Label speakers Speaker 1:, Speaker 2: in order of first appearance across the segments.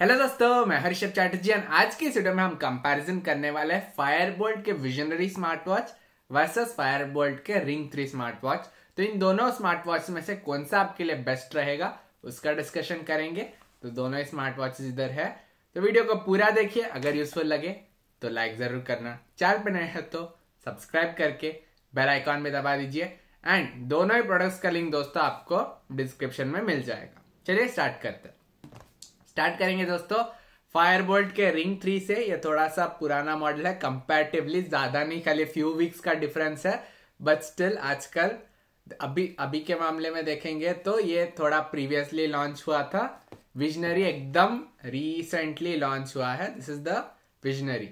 Speaker 1: Hello दोस्तों, मैं हर्षभ चैटर्जी आज की इस वीडियो में हम कंपैरिजन करने वाले हैं फायरबोल्ट के Visionary smart watch versus Fireboltt के रिंग थ्री स्मार्ट वॉच तो इन दोनों स्मार्ट वॉच में से कौन सा आपके लिए बेस्ट रहेगा, उसका डिस्कशन करेंगे। तो दोनों स्मार्ट वॉच इधर है। तो वीडियो को पूरा देखिए, अगर यूजफुल लगे तो लाइक ज़रूर करना। चैनल पर नए हैं तो सब्सक्राइब करके बेल आइकॉन में दबा दीजिए। एंड दोनों ही प्रोडक्ट्स का लिंक दोस्तों आपको डिस्क्रिप्शन में मिल जाएगा। चलिए स्टार्ट करते हैं। स्टार्ट करेंगे दोस्तों। फायरबोल्ट के रिंग थ्री से ये थोड़ा सा पुराना मॉडल है। कंपैरेटिवली ज़्यादा नहीं, खाली फ्यू वीक्स का डिफरेंस है। बट स्टिल आजकल, अभी अभी के मामले में देखेंगे तो ये थोड़ा प्रीवियसली लॉन्च हुआ था। विजनरी एकदम रिसेंटली लॉन्च हुआ है। This is the visionary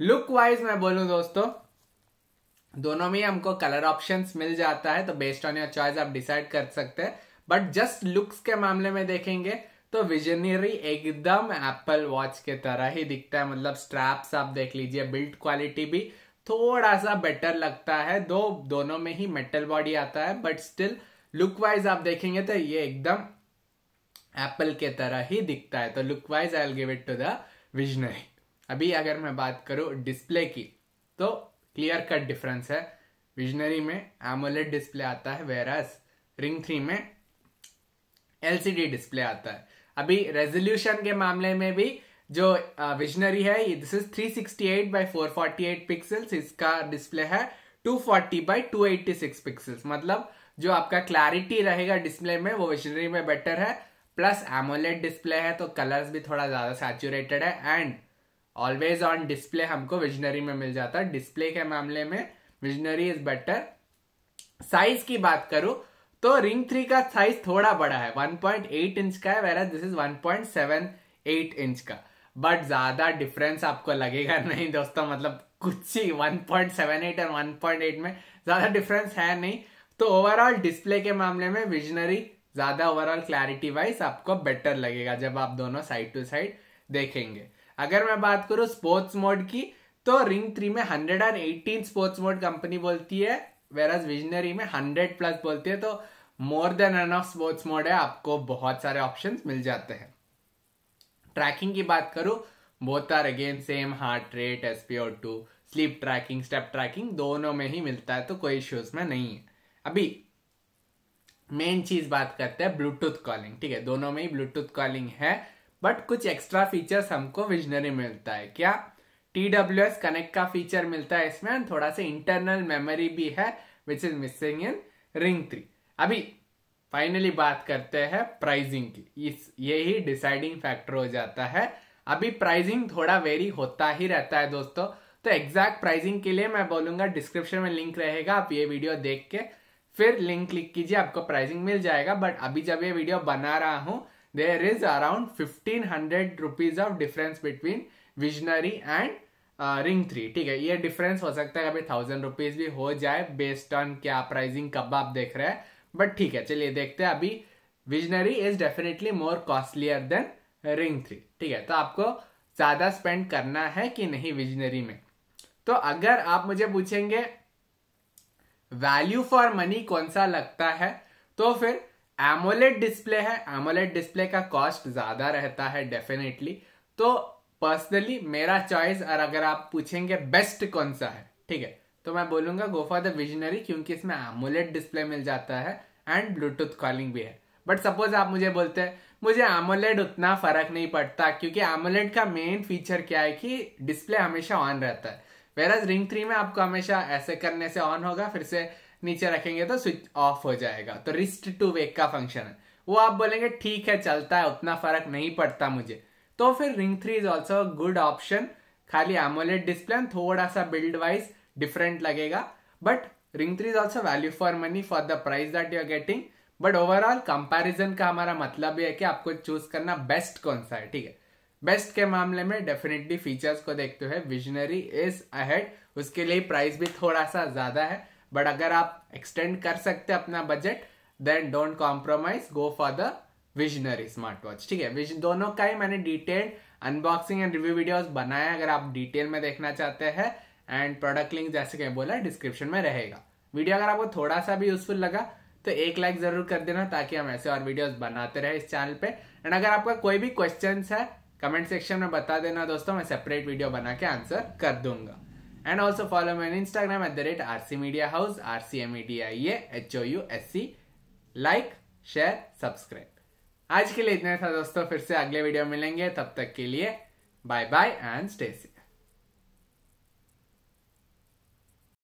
Speaker 1: look wise मैं बोलूँ दोस्तों, दोनों में हमको कलर ऑप्शंस मिल जाता है। तो बेस्ड ऑन योर चॉइस आप डिसाइड कर सकते हैं। बट जस्ट लुक्स के मामले में देखेंगे तो विजनरी एकदम एप्पल वॉच के तरह ही दिखता है। मतलब स्ट्रैप्स आप देख लीजिए बिल्ड क्वालिटी भी थोड़ा सा बेटर लगता है। दो, दोनों में ही मेटल बॉडी आता है बट स्टिल लुक वाइज आप देखेंगे तो ये एकदम एप्पल के तरह ही दिखता है। तो look wise I give it to the visionary अभी अगर मैं बात करूँ डिस्प्ले की तो क्लियर कट डिफरेंस है। विजनरी में एमोलेट डिस्प्ले आता है वेरस रिंग थ्री में एलसीडी डिस्प्ले आता है। अभी रेजोल्यूशन के मामले में भी जो विजनरी है this is 368 sixty eight by four forty pixels इसका डिस्प्ले है 240 फोर्टी बाई टू पिक्सल्स मतलब जो आपका क्लैरिटी रहेगा डिस्प्ले में, वो विजनरी में बेटर है. प्लस एमोलेट डिस्प्ले है तो कलर्स भी थोड़ा ज़्यादा सैचुरेटेड है. एंड ऑलवेज ऑन डिस्प्ले हमको विजनरी में मिल जाता है. डिस्प्ले के मामले में विजनरी इज़ बेटर साइज़ की बात करूँ तो रिंग थ्री का साइज़ थोड़ा बड़ा है। 1.8 इंच का है वेरा दिस इज़ 1.78 इंच का। बट ज़्यादा डिफरेंस आपको लगेगा नहीं दोस्तों मतलब कुछ ही 1.78 और 1.8 में ज़्यादा डिफरेंस है नहीं। तो ओवरऑल डिस्प्ले के मामले में विजनरी ज़्यादा ओवरऑल क्लैरिटी वाइज आपको बेटर लगेगा जब आप दोनों साइड टू साइड देखेंगे। अगर मैं बात करूँ स्पोर्ट्स मोड की तो रिंग थ्री में 118 स्पोर्ट्स मोड कंपनी बोलती है वेराज विजनरी में 100 प्लस बोलती है तो more than enough sports mode है, आपको बहुत सारे ऑप्शन मिल जाते हैं। ट्रैकिंग की बात करूँ both are again same heart rate SpO two sleep tracking step tracking दोनों में ही मिलता है तो कोई इश्यूज़ में नहीं है। अभी मेन चीज़ बात करते हैं ब्लूटूथ कॉलिंग ठीक है? दोनों में ही ब्लूटूथ कॉलिंग है बट कुछ एक्स्ट्रा फीचर्स हमको विजनरी मिलता है। क्या? टी डब्ल्यू एस कनेक्ट का फीचर मिलता है इसमें थोड़ा सा इंटरनल मेमोरी भी है which is missing in ring three अभी फाइनली बात करते हैं प्राइसिंग की. इस, ये ही डिसाइडिंग फैक्टर हो जाता है. अभी प्राइसिंग थोड़ा वेरी होता ही रहता है दोस्तों. तो एग्जैक्ट प्राइसिंग के लिए मैं बोलूँगा डिस्क्रिप्शन में लिंक रहेगा, आप ये वीडियो देख के फिर लिंक क्लिक कीजिए, आपको प्राइसिंग मिल जाएगा बट अभी जब ये वीडियो बना रहा हूँ there is around fifteen hundred rupees of difference between visionary and ring three ठीक है? ये डिफरेंस हो सकता है, कभी थाउज़ेंड रुपीज़ भी हो जाए बेस्ड ऑन क्या प्राइसिंग कब आप देख रहे हैं। बट ठीक है, चलिए देखते हैं। अभी visionary is definitely more costlier than ring three ठीक है? तो आपको ज़्यादा स्पेंड करना है कि नहीं विजनरी में? तो अगर आप मुझे पूछेंगे वैल्यू फॉर मनी कौन सा लगता है? तो फिर एमोलेट डिस्प्ले है। एमोलेट डिस्प्ले का कॉस्ट ज़्यादा रहता है डेफिनेटली तो पर्सनली मेरा चॉइस और अगर आप पूछेंगे बेस्ट कौन सा है, ठीक है? तो मैं बोलूँगा गो फॉर द विजनरी क्योंकि इसमें एमोलेट डिस्प्ले मिल जाता है एंड ब्लूटूथ कॉलिंग भी है। बट सपोज़ आप मुझे बोलते हैं, मुझे एमोलेट उतना फ़र्क नहीं पड़ता क्योंकि एमोलेट का मेन फीचर क्या है कि डिस्प्ले हमेशा ऑन रहता है। वेराज रिंग थ्री में आपको हमेशा ऐसे करने से ऑन होगा, फिर से नीचे रखेंगे तो स्विच ऑफ़ हो जाएगा। तो रिस्ट टू वेक का फ़ंक्शन है। वो आप बोलेंगे, ठीक है, चलता है, उतना फ़र्क नहीं पड़ता मुझे। तो फिर ring three is also good option खाली एमोलेट डिस्प्ले थोड़ा सा बिल्ड वाइज डिफरेंट लगेगा. But ring three is also value for money for the price that you are getting but overall comparison का हमारा मतलब ये है कि आपको चूज़ करना बेस्ट कौन सा है, ठीक है? बेस्ट के मामले में डेफिनेटली फीचर्स को देखते हुए विजनरी इज़ अहेड उसके लिए प्राइस भी थोड़ा सा ज़्यादा है. बट अगर आप एक्सटेंड कर सकते अपना budget then don't compromise go for the visionary smart watch ठीक है? दोनों का ही मैंने detailed unboxing and review videos बनाया अगर आप डिटेल में देखना चाहते हैं एंड प्रोडक्ट लिंक जैसे कि बोला डिस्क्रिप्शन में रहेगा। वीडियो अगर आपको थोड़ा सा भी यूजफुल लगा तो एक लाइक ज़रूर कर देना, ताकि हम ऐसे और वीडियोस बनाते रहे इस चैनल पे। एंड अगर आपका कोई भी क्वेश्चन है कमेंट सेक्शन में बता देना दोस्तों, मैं सेपरेट वीडियो बना के आंसर कर दूँगा। And also follow man Instagram at the rate R C media house R C M E D I A H O U S C like share subscribe आज के लिए इतना था दोस्तों, फिर से अगले वीडियो मिलेंगे। तब तक के लिए बाय बाय एंड स्टे